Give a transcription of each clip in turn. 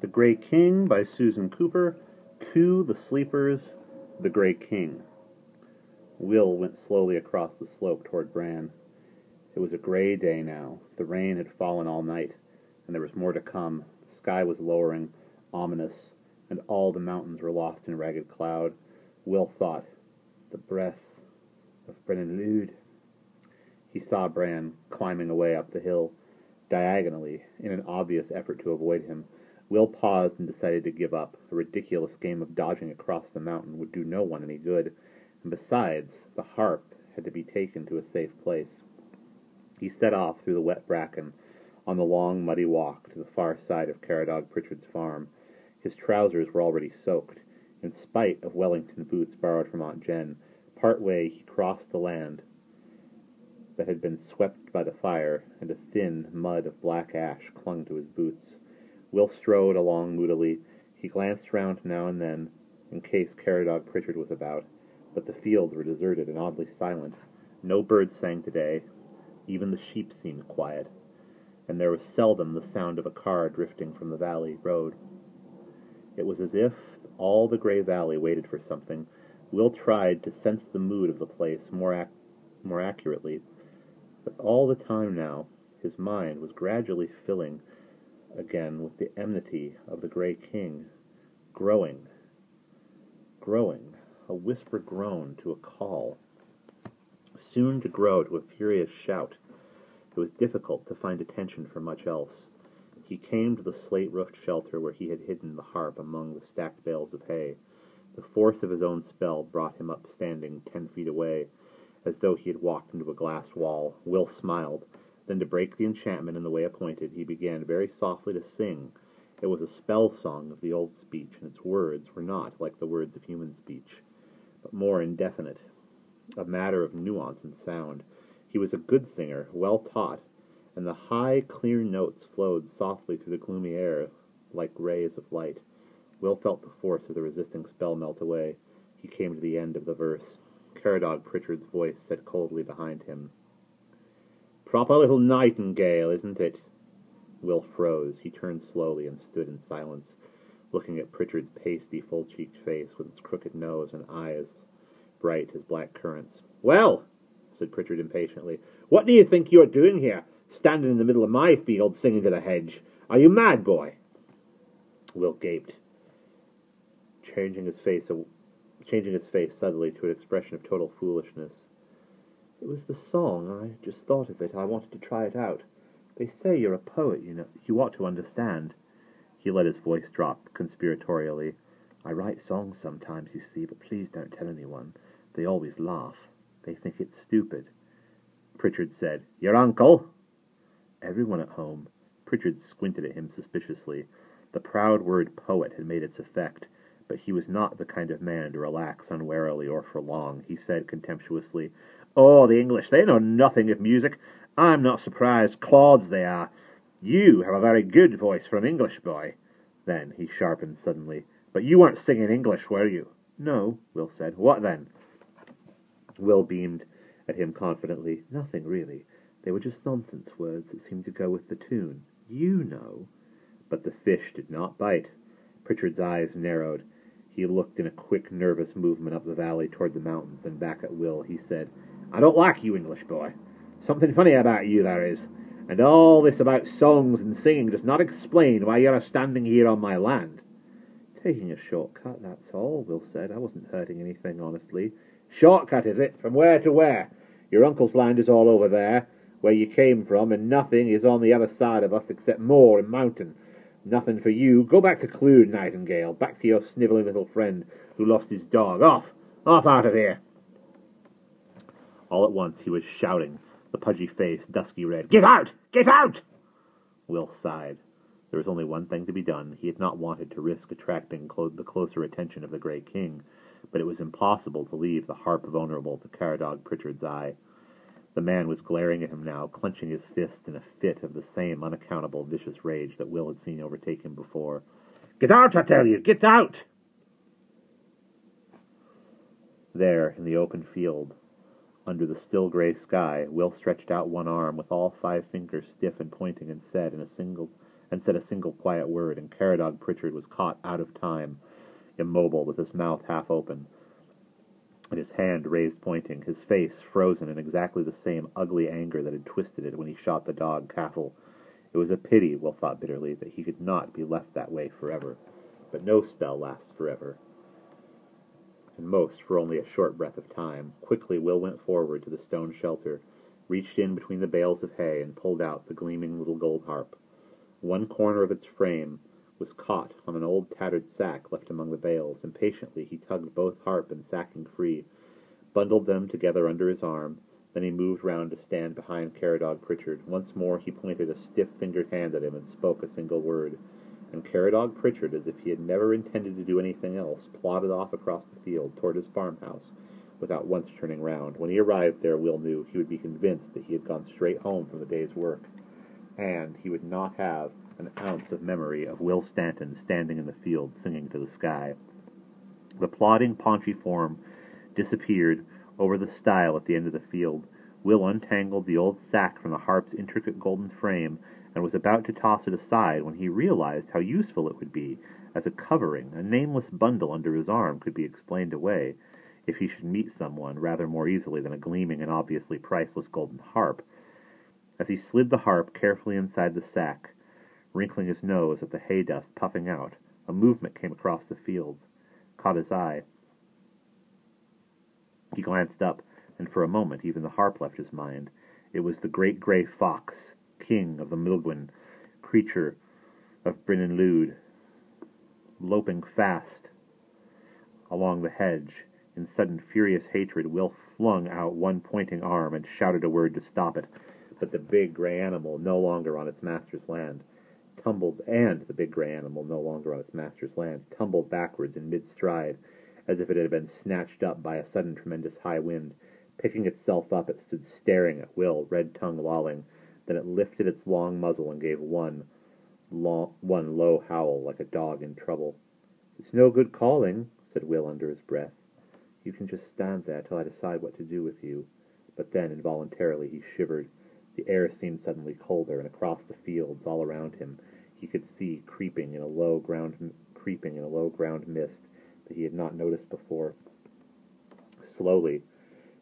The Grey King by Susan Cooper. To the Sleepers, The Grey King. Will went slowly across the slope toward Bran. It was a gray day now. The rain had fallen all night, and there was more to come. The sky was lowering, ominous, and all the mountains were lost in ragged cloud. Will thought, the breath of Brenin Llwyd. He saw Bran climbing away up the hill, diagonally, in an obvious effort to avoid him. Will paused and decided to give up. A ridiculous game of dodging across the mountain would do no one any good, and besides, the harp had to be taken to a safe place. He set off through the wet bracken on the long, muddy walk to the far side of Caradog Prichard's farm. His trousers were already soaked, in spite of Wellington boots borrowed from Aunt Jen. Part way he crossed the land that had been swept by the fire, and a thin mud of black ash clung to his boots. Will strode along moodily. He glanced round now and then, in case Caradog Prichard was about, but the fields were deserted and oddly silent. No birds sang today, even the sheep seemed quiet, and there was seldom the sound of a car drifting from the valley road. It was as if all the gray valley waited for something. Will tried to sense the mood of the place more, ac- more accurately, but all the time now his mind was gradually filling again with the enmity of the Grey King, growing, growing, a whisper groan to a call, soon to grow to a furious shout. It was difficult to find attention for much else. He came to the slate-roofed shelter where he had hidden the harp among the stacked bales of hay. The force of his own spell brought him up standing ten feet away, as though he had walked into a glass wall. Will smiled. Then, to break the enchantment in the way appointed, he began very softly to sing. It was a spell song of the old speech, and its words were not like the words of human speech, but more indefinite, a matter of nuance and sound. He was a good singer, well taught, and the high, clear notes flowed softly through the gloomy air like rays of light. Will felt the force of the resisting spell melt away. He came to the end of the verse. Caradog Prichard's voice said coldly behind him, Proper little nightingale, isn't it? Will froze. He turned slowly and stood in silence, looking at Prichard's pasty, full-cheeked face with its crooked nose and eyes bright as black currants. Well, said Prichard impatiently, what do you think you're doing here, standing in the middle of my field singing to the hedge? Are you mad, boy? Will gaped, changing his face, changing his face suddenly to an expression of total foolishness. It was the song. I just thought of it. I wanted to try it out. They say you're a poet, you know. You ought to understand. He let his voice drop conspiratorially. I write songs sometimes, you see, but please don't tell anyone. They always laugh. They think it's stupid. Prichard said, Your uncle? Everyone at home. Prichard squinted at him suspiciously. The proud word poet had made its effect, but he was not the kind of man to relax unwarily or for long. He said contemptuously, Oh, the English, they know nothing of music. I'm not surprised clods they are. You have a very good voice for an English boy. Then he sharpened suddenly. But you weren't singing English, were you? No, Will said. What then? Will beamed at him confidently. Nothing, really. They were just nonsense words that seemed to go with the tune. You know. But the fish did not bite. Prichard's eyes narrowed. He looked in a quick, nervous movement up the valley toward the mountains, then back at Will. He said, I don't like you, English boy. Something funny about you, there is. And all this about songs and singing does not explain why you're standing here on my land. Taking a shortcut, that's all, Will said. I wasn't hurting anything, honestly. Shortcut, is it? From where to where? Your uncle's land is all over there, where you came from, and nothing is on the other side of us except moor and mountain. Nothing for you. Go back to Clwyd, Nightingale. Back to your snivelling little friend who lost his dog. Off! Off out of here! All at once he was shouting, the pudgy face dusky red. Get out! Get out! Will sighed. There was only one thing to be done. He had not wanted to risk attracting clo- the closer attention of the Grey King, but it was impossible to leave the harp vulnerable to Caradog Prichard's eye. The man was glaring at him now, clenching his fist in a fit of the same unaccountable vicious rage that Will had seen overtake him before. Get out, I tell you! Get out! There, in the open field, under the still gray sky, Will stretched out one arm with all five fingers stiff and pointing and said in a single and said a single quiet word, and Caradog Prichard was caught out of time, immobile, with his mouth half open, and his hand raised pointing, his face frozen in exactly the same ugly anger that had twisted it when he shot the dog Cafall. It was a pity, Will thought bitterly, that he could not be left that way forever. But no spell lasts forever, and most for only a short breath of time. Quickly Will went forward to the stone shelter, reached in between the bales of hay, and pulled out the gleaming little gold harp. One corner of its frame was caught on an old tattered sack left among the bales. Impatiently he tugged both harp and sacking free, bundled them together under his arm, then he moved round to stand behind Caradog Prichard. Once more he pointed a stiff-fingered hand at him and spoke a single word. And Caradog Prichard, as if he had never intended to do anything else, plodded off across the field toward his farmhouse without once turning round. When he arrived there, Will knew he would be convinced that he had gone straight home from the day's work, and he would not have an ounce of memory of Will Stanton standing in the field singing to the sky. The plodding, paunchy form disappeared over the stile at the end of the field. Will untangled the old sack from the harp's intricate golden frame and was about to toss it aside when he realized how useful it would be as a covering. A nameless bundle under his arm could be explained away if he should meet someone rather more easily than a gleaming and obviously priceless golden harp. As he slid the harp carefully inside the sack, wrinkling his nose at the hay dust puffing out. A movement came across the field, caught his eye. He glanced up, and for a moment even the harp left his mind. It was the great grey fox, king of the milgwn, creature of Brenin Llwyd, loping fast along the hedge. In sudden furious hatred, Will flung out one pointing arm and shouted a word to stop it. But the big grey animal, no longer on its master's land, tumbled, and the big gray animal, no longer on its master's land, tumbled backwards in mid-stride, as if it had been snatched up by a sudden tremendous high wind. Picking itself up, it stood staring at Will, red tongue lolling. Then it lifted its long muzzle and gave one, long, one low howl like a dog in trouble. "It's no good calling," said Will under his breath. "You can just stand there till I decide what to do with you." But then, involuntarily, he shivered. The air seemed suddenly colder, and across the fields all around him he could see creeping in a low ground creeping in a low ground mist that he had not noticed before. Slowly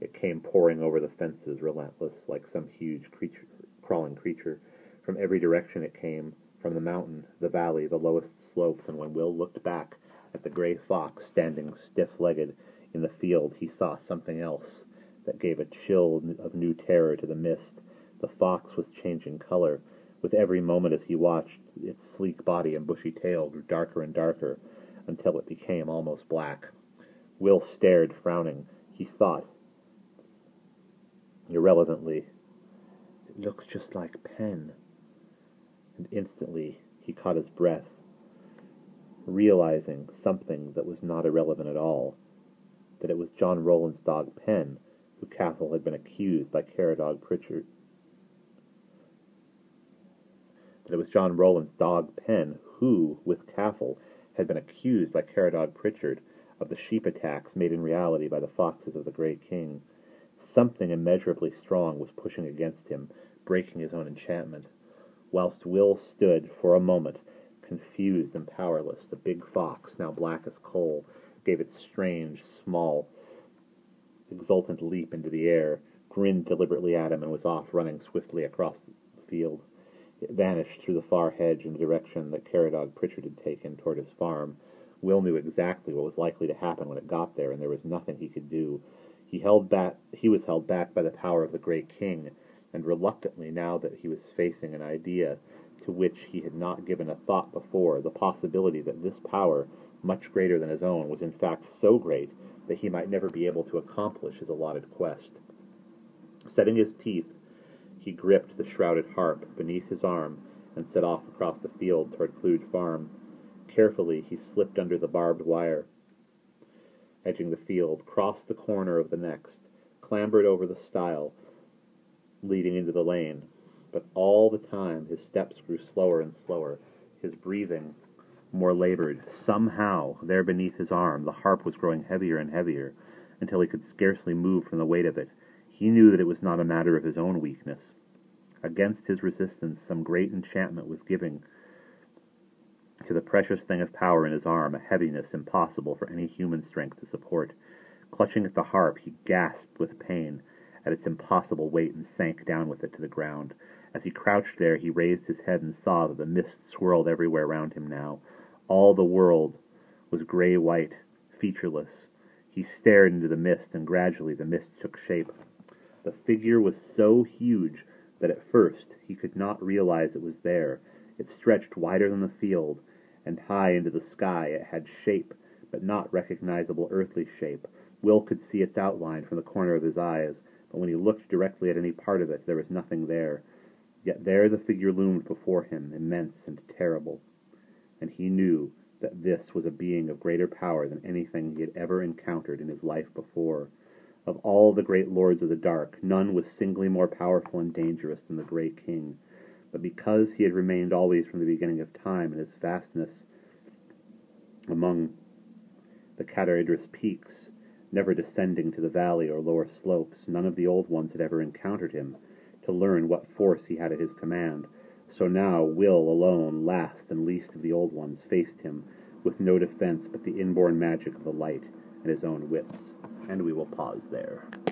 it came pouring over the fences, relentless, like some huge creature, crawling creature. From every direction it came, from the mountain, the valley, the lowest slopes, and when Will looked back at the gray fox standing stiff-legged in the field, he saw something else that gave a chill of new terror to the mist. The fox was changing color. With every moment as he watched, its sleek body and bushy tail grew darker and darker until it became almost black. Will stared, frowning. He thought irrelevantly, looks just like Pen. And instantly he caught his breath, realizing something that was not irrelevant at all, that it was John Rowland's dog Pen, who Cafall had been accused by Caradog Prichard that it was John Rowland's dog Pen who, with Cafall, had been accused by Caradog Prichard of the sheep attacks made in reality by the foxes of the Grey King. Something immeasurably strong was pushing against him, breaking his own enchantment. Whilst Will stood for a moment, confused and powerless, the big fox, now black as coal, gave its strange, small, exultant leap into the air, grinned deliberately at him, and was off running swiftly across the field. It vanished through the far hedge in the direction that Caradog Prichard had taken toward his farm. Will knew exactly what was likely to happen when it got there, and there was nothing he could do. He held back he was held back by the power of the great king, and reluctantly now that he was facing an idea to which he had not given a thought before, the possibility that this power, much greater than his own, was in fact so great that he might never be able to accomplish his allotted quest. Setting his teeth he gripped the shrouded harp beneath his arm and set off across the field toward Clwyd Farm. Carefully he slipped under the barbed wire edging the field, crossed the corner of the next, clambered over the stile leading into the lane. But all the time his steps grew slower and slower, his breathing more labored. Somehow, there beneath his arm, the harp was growing heavier and heavier, until he could scarcely move from the weight of it. He knew that it was not a matter of his own weakness. Against his resistance some great enchantment was giving to the precious thing of power in his arm a heaviness impossible for any human strength to support. Clutching at the harp, he gasped with pain at its impossible weight and sank down with it to the ground. As he crouched there, he raised his head and saw that the mist swirled everywhere round him now. All the world was gray white, featureless. He stared into the mist, and gradually the mist took shape. The figure was so huge that at first he could not realize it was there. It stretched wider than the field, and high into the sky. It had shape, but not recognizable earthly shape. Will could see its outline from the corner of his eyes, but when he looked directly at any part of it, there was nothing there. Yet there the figure loomed before him, immense and terrible. And he knew that this was a being of greater power than anything he had ever encountered in his life before. Of all the great lords of the dark, none was singly more powerful and dangerous than the Great King. But because he had remained always from the beginning of time in his vastness among the Cader Idris peaks, never descending to the valley or lower slopes, none of the old ones had ever encountered him to learn what force he had at his command. So now Will alone, last and least of the old ones, faced him with no defense but the inborn magic of the light and his own wits. And we will pause there.